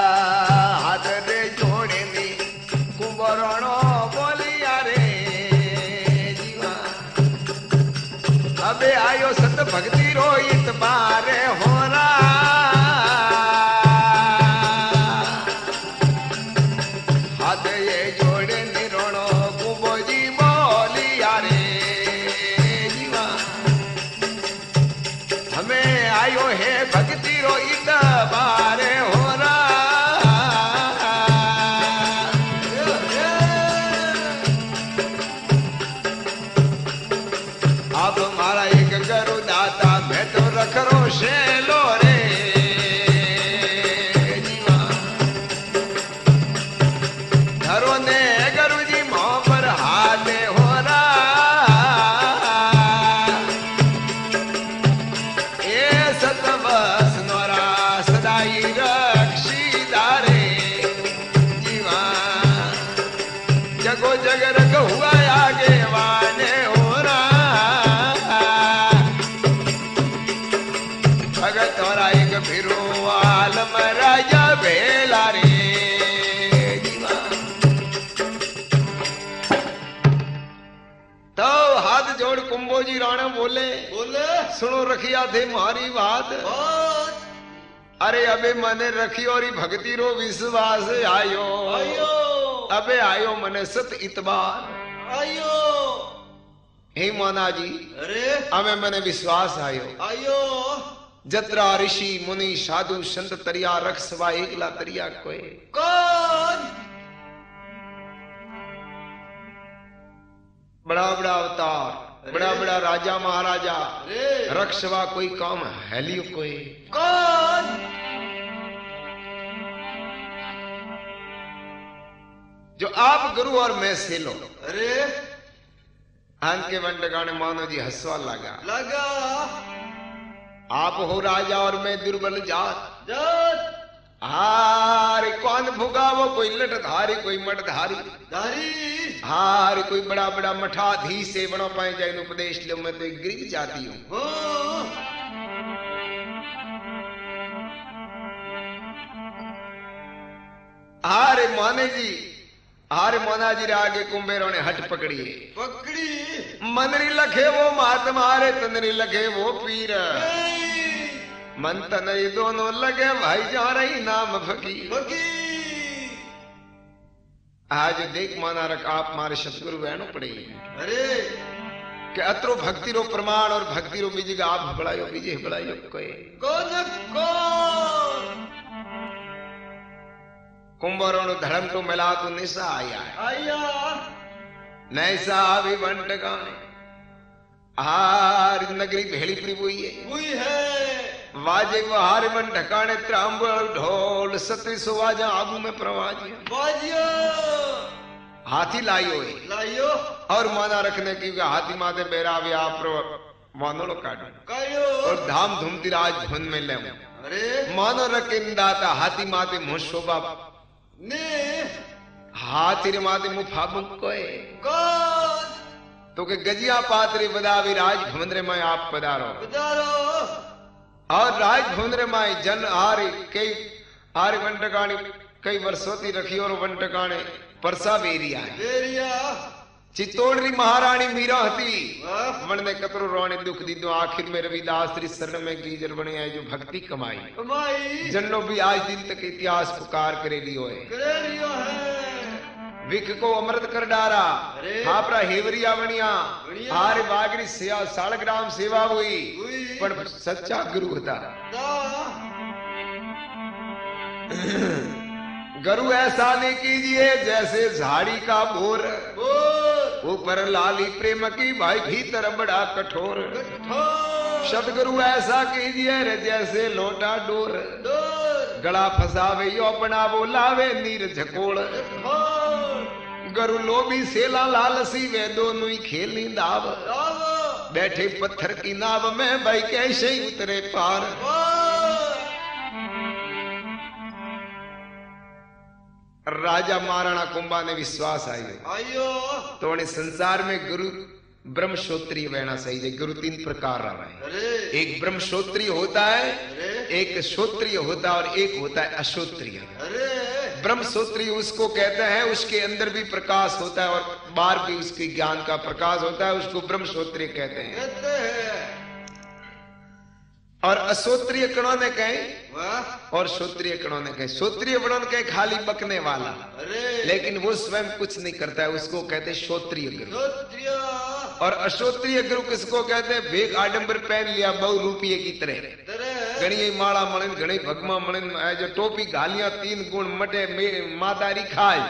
रखिया थे मारी बात। अरे अबे मने रखी और भक्ति रो विश्वास आयो। आयो। अबे आयो मने सत इतबार। आयो। हे माना जी अरे। अबे मने विश्वास आयो। आयो। जत्रा ऋषि मुनि साधु संत तरिया रख सवा एकला तरिया कोई कौन? बड़ा बड़ा अवतार। बड़ा बड़ा राजा महाराजा। रक्षवा कोई काम हैलियो कोई? कौन? जो आप गुरु और मैं से लो। अरे। हन के वन टकाने मानो जी हसवा लगा। लगा। आप हो राजा और मैं दुर्बल जात। जत। हार कौन भुगा वो कोई लटधारी कोई मटधारी धारी। हार कोई बड़ा बड़ा मठाधी से बनो पाए जाए उपदेश लो मैं तो एक गिर जाती हूँ। हारे माने जी हारे मोना जी आगे कुंभेरों ने हट पकड़ी। है पकड़ी। मनरी लखे वो महात्मा हारे तंदरी लखे वो पीर। मन तन ये दोनों लगे भाई जा रही नाम फकीर आज देख माना रख आप मारे सतगुरु बहनों पड़े अरे। कि अत्रो भक्ति रो प्रमाण और भक्ति रो बीजी का आप बड़ायो बीजे बड़ायो कोई। कौन कौन? कुंभरों नो धर्म तो मिला तो निशा आया है। आया। नैसा भी बंट गाने। हार नगरी भेड़ी हार मन ढकाने त्रांबल ढोल सती सुवाजा आगू में प्रवाजी बाजियो हाथी लाइयो है। लाइयो। और माना रखने की हाथी माते बेरावे आप मानो काटो कायो और धाम धूम तिराज धुन में ले अरे। मानो रकिन दाता हाथी माते मुँह शोभा। ने। हाथी रे माते मुँह फाबुक कोए। तो के गजिया पात्रे बदावी राज भवन रे मैं आप पधारो। बजारो और राज भूंद्रमाई जन आर कई आर वंटकाणी कई वर्षोती रखी और वंटकाणे परसा बेरिया चित्तौड़ी महारानी मीरा हती। मन ने कतरो रोने दुख दी दो आखिर में रविदास श्री शरण में गीजर बने आए जो भक्ति कमाई। कमाई। जन्नो भी आज दिन तक इतिहास पुकार करे लियो है। करे लियो है। विख को अमृत कर डारा। हापरा हेवरिया बनिया। हार बागरी सेवा साल ग्राम सेवा हुई। पर सच्चा गुरु था गुरु ऐसा नहीं कीजिए जैसे झाड़ी का बोर। ऊपर लाली प्रेम की भाई भीतर बड़ा कठोर। सतगुरु ऐसा कीजिए जैसे लोटा डोर। गला फसावे यो अपना बोलावे नीर झकोड़। गुरु लोभी सेला लालसी वे दोनों ही खेली नाव बैठे पत्थर की नाव में भाई कैसे ही उतरे पार। राजा महाराणा कुंभा ने विश्वास आई आयो। तो संसार में गुरु ब्रह्मशोत्री बहना सही है गुरु तीन प्रकार रहा है। एक ब्रह्मशोत्री होता है एक श्रोत्रिय होता है और एक होता है अशोत्रिय ब्रह्मसूत्री उसको कहते हैं उसके अंदर भी प्रकाश होता है और बाहर भी उसके ज्ञान का प्रकाश होता है उसको ब्रह्मसूत्री कहते हैं। और असोत्रीय कणों ने कहे और श्रोत्रीय कणों ने कहे। श्रोत्रीय कणों ने कहे खाली पकने वाला। लेकिन वो स्वयं कुछ नहीं करता है उसको कहते श्रोत्रीय गुरु। और अश्रोत्रीय गुरु किसको कहते हैं? भेग आडम्बर पहन लिया बहु रुपये की तरह। ઘણી માળા મળે ને ઘણી ભગમાં મળે ને જો ટોપી ઘાલિયા તીન ગુણ મટે માદારી ખાય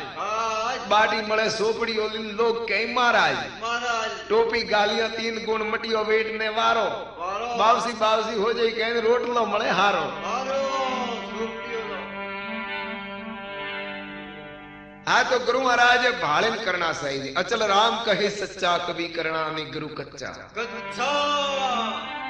બાડી મળે સોપડી ઓલી લોક કે મારાય ટોપી ગાલિયા તીન ગુણ મટીઓ વેટ ને વારો બાવસી બાવસી હો જાય કે રોટલો મળે હારો હા તો ગુરુ મહારાજ ભાળેલ કરના સાહેબ અચલ રામ કહે સચ્ચા કવિ કરના અને ગુરુ કચ્ચા કચ્છા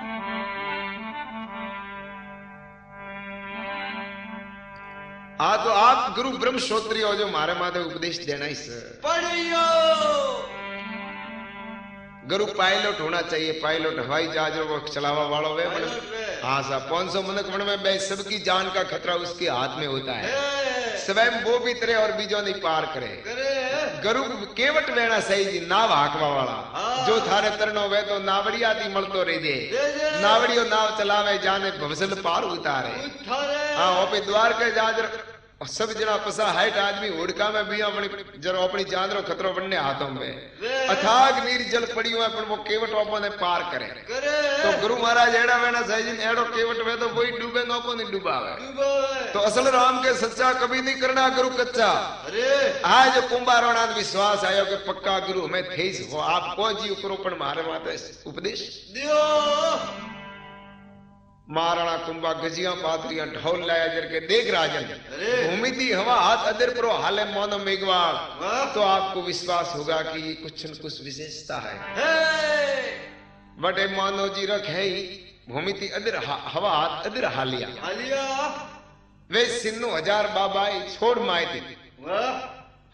हाँ तो आप गुरु ब्रह्म श्रोत्रिय हो जो मारे माथे उपदेश देना ही सर પડ્યો गुरु पायलट होना चाहिए पायलट हवाई जहाज वो चलावा वालों वे પાયલોટ વે. हाँ साहब पांच सौ मनक मन में बे सबकी जान का खतरा उसके हाथ में होता है હે स्वयं वो भी तरे और बीजों नहीं पार करे કરે गुरु केवट वेना सही जी नाव हाकवा वाला हाँ। जो थारे तरनो वे तो नावड़िया थी मलतो रह जे રેજે. नावड़ियो नाव चलावे जाने भवसल पार उतारे ઉથારે हाँ ओपे द्वार के और सब जना पसा हाइट आदमी होड़का में भी अपनी जरा अपनी जान रो खतरो बनने हाथों में। अथाग नीर जल पड़ी हुआ पर वो केवट ओपो ने पार करे। तो गुरु महाराज एड़ा वेना साहब एड़ो केवट में तो वही डूबे को नहीं डूबावे। तो असल राम के सच्चा कभी नहीं करना गुरु कच्चा। आज कुंभारोनाथ विश्वास आयो के पक्का गुरु हमें थे हो। आप कौन जी ऊपर उपरोपण मारे माता उपदेश? दियो। महाराणा तुम्बा गजिया पादरिया ढोल लाया जर के देख राजन। भूमि दी हवा हाथ अदर परो हाले मौन मेघवाल। तो आपको विश्वास होगा कि ये कुछ न कुछ विशेषता है। बटे मानो जी रख है ही भूमि थी अदर हवा हाथ अदर हालिया। वे सिन्नु हज़ार बाबा छोड़ माए थे।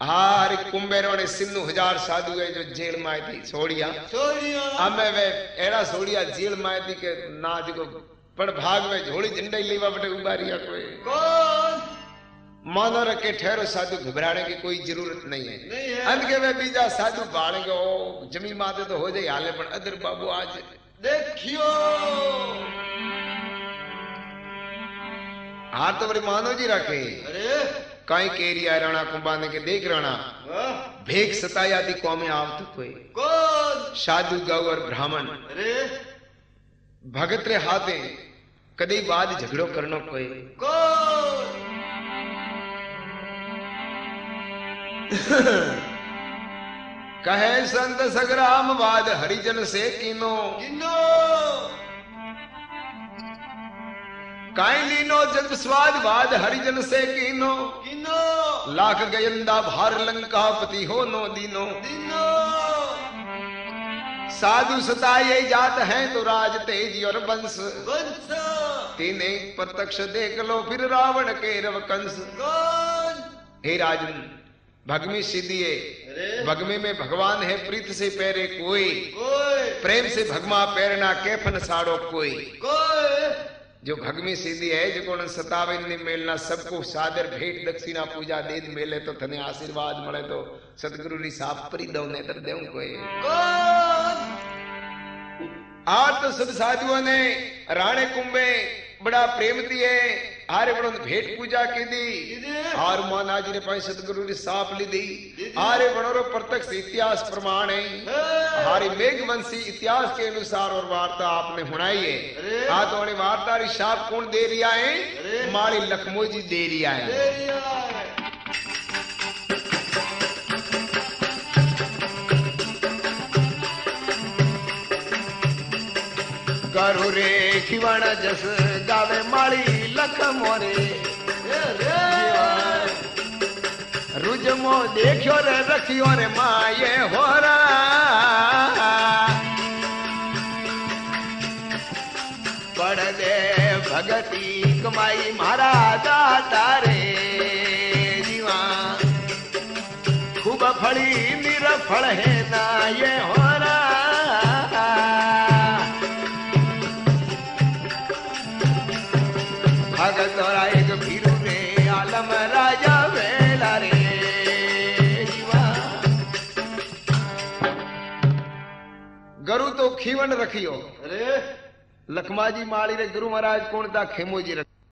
हार कुंबेरो ने सिन्नु हज़ार साधु है जो जेल माए थी छोड़िया हमें वे ऐड़ा छोड़िया जेल माए थी के ना जो पण भाग में झोड़ी झंडा ही लेवा बटे उबारिया कोई કોણ मानो रखे ठहरो साधु घबराने की कोई जरूरत नहीं है नहीं है। अंत के वे बीजा साधु बाड़ेंगे ओ जमी माते तो हो जाए हाले पण अदर बाबू आज દેખ્યો हाथ तो बड़ी मानो जी रखे અરે कई केरिया राणा कुंभाने के देख राणा વાહ भेग सताया दी कौमे आवत कोई કોણ साधु गौ और ब्राह्मण અરે भगत रे हाथे कदी बाद झगड़ो करनो कोई કોણ कहे संत सग्राम वाद हरिजन से कीनो કિન્નો काई लीनो जब स्वाद वाद हरिजन से कीनो કિન્નો लाख गयंदा भार लंका पति हो नो दीनो દિનો साधु सताए जात हैं तो राज तेज और वंश વંશ भक्ति ने प्रत्यक्ष देख लो फिर रावण के रव कंस। हे राजन भगमी सिद्धिये भगमी में भगवान है प्रीत से पैरे कोई। प्रेम से भगमा पैरना कैफन साड़ो कोई। जो भगमी सीधी है जो कोण सतावे ने मेलना सबको सादर भेंट दक्षिणा पूजा दे मेले तो थने आशीर्वाद मिले तो सतगुरु री साफ़ परी दो ने तर देऊ कोई। आज तो सब साधुओं ने राणे कुंभे बड़ा प्रेम दिए आरे बड़ों भेट पूजा की दी। आर मान ने पाई सतगुरु ने साफ़ ली दी। आरे बड़ों प्रत्यक्ष इतिहास प्रमाण है। हमारी मेघवंशी इतिहास के अनुसार और वार्ता आपने सुनाई है। आ हाँ, तो वार्ता री साफ़ कौन दे रिया है? मारी लखमो जी दे रिया है। करू रे खिवाड़ा जस गावे मारी लखमो रे હે રે रुजमो देखियो रे रखियो रे माये होरा पढ़ दे भगती कमाई मारा दाता रे जीवा खूब फड़ी गरु तो खीवन रखियो અરે. लखमाजी माली रे गुरु महाराज कौन था खेमो जी रख